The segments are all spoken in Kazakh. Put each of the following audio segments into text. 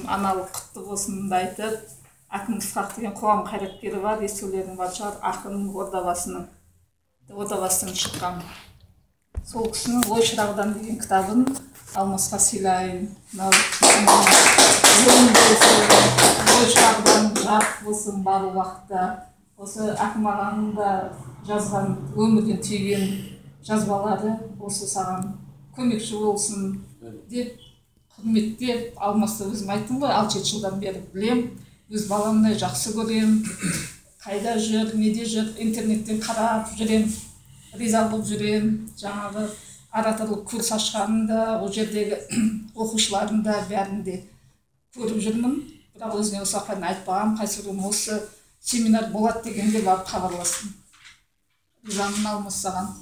өзім аналық құтты болсынымды айтып әкім ысқақ деген қоғам қайраткері бар естулерің бар шығар ақын ордабасының ордабасынан шыққан. Сол кісінің ой шырағдан деген кітабын алмасқа сыйлайын. Мынау ой шырағдан жарық болсын бар уақытта. Осы әкім ағаның да жазған өмірден түйген жазбалары осы саған көмекші болсын деп құрметтеп алмасты. Өзім айттым ғой алты жеті жылдан бері білем өз баламдай жақсы көрем қайда жүр неде жүр интернеттен қарап жүрем риза болып жүрем жаңағы ораторлық курс ашқанын да ол жердегі оқушыларын да бәрін де көріп жүрмін. Бірақ өзіне осы уақытқа айтпағанмын қайсыбірін осы семинар болады дегенде барып хабарластым. Ризамын алмас саған.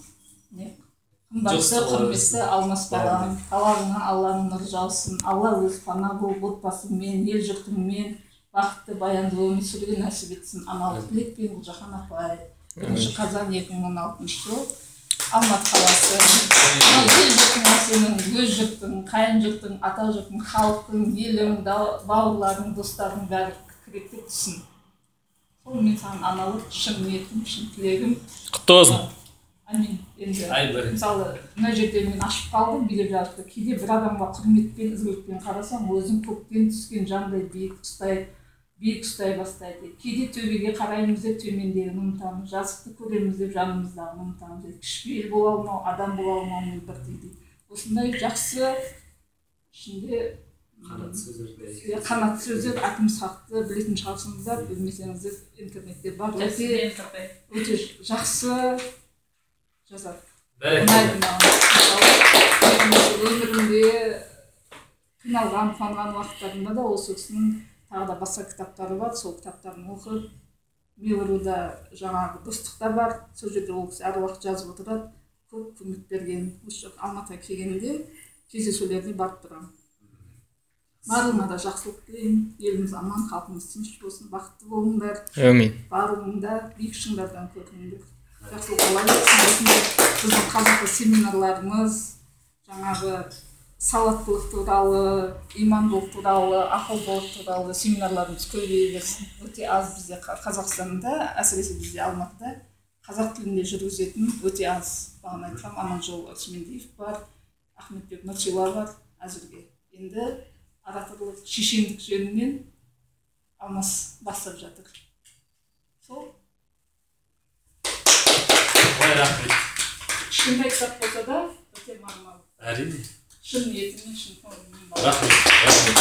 Қымбатты құрметті алмас балам. талабыңа алланың нұры жаусын алла өзі пана болып отбасыңмен ел жұртыңмен бақытты баянды өмір сүруге нәсіп етсін. Аналық тілекпен гүлжахан апай. Бірінші қазан екі мың он алтыншы жыл. Алматы қаласы. Ел жұртыңа сенің өз жұртың қайын жұртың ата жұртың халықтың елің бауырларың достарың бәрі кіректеп түссін сол мен саған аналық шын ниетім шын тілегім. Құтты болсын. Әмин енді мысалы мына жерде мен ашып қалдым билеп жатып кейде бір адамға құрметпен ізгілікпен қарасаң өзің көктен түскен жандай биік ұстай биік ұстай бастайды. Кейде төбеге қараймыз деп төмендегіні ұмытамыз жазықты көреміз деп жанымыздағыны ұмытамыз дейді кішіпейіл бола алмау адам бола алмаумен бірдей. Дейді осындай жақсы ішінде қанат сөздер иә қанат сөздер әкім исхақты білетін шығарсыңыздар. Білмесеңіздер интернетте бар. Өте жақсы мысалы өмірімде қиналған қуанған уақыттарымда да осы кісінің тағы да басқа кітаптары бар сол кітаптарын оқып мелруда жаңағы достық та бар сол жерде ол кісі әр уақыт жазып отырады көп көмек берген осы алматыға келгенде кездесулеріне барып тұрамын барлығына да жақсылық тілеймін еліміз аман халқымыз тыныш болсын бақытты болыңдар. Әумин. Барлығыңда биік шыңдардан көріңдер жақсылық біздің қазақы семинарларымыз жаңағы сауаттылық туралы имандылық туралы ақылдылық туралы семинарларымыз көбейе берсін. Өте аз бізде қазақстанда әсіресе бізде алматыда қазақ тілінде жүргізетін өте аз бағана айтқам аманжол өсмендиев бар ахметбек нұрсила бар әзірге. Енді ораторлық шешендік жөнінен алмас бастап жатыр. Сол rahmet. Şun pek sapmasa da öte marmal. Erdi mi? Şun niyetinin şun formunun. Rahmet, rahmet.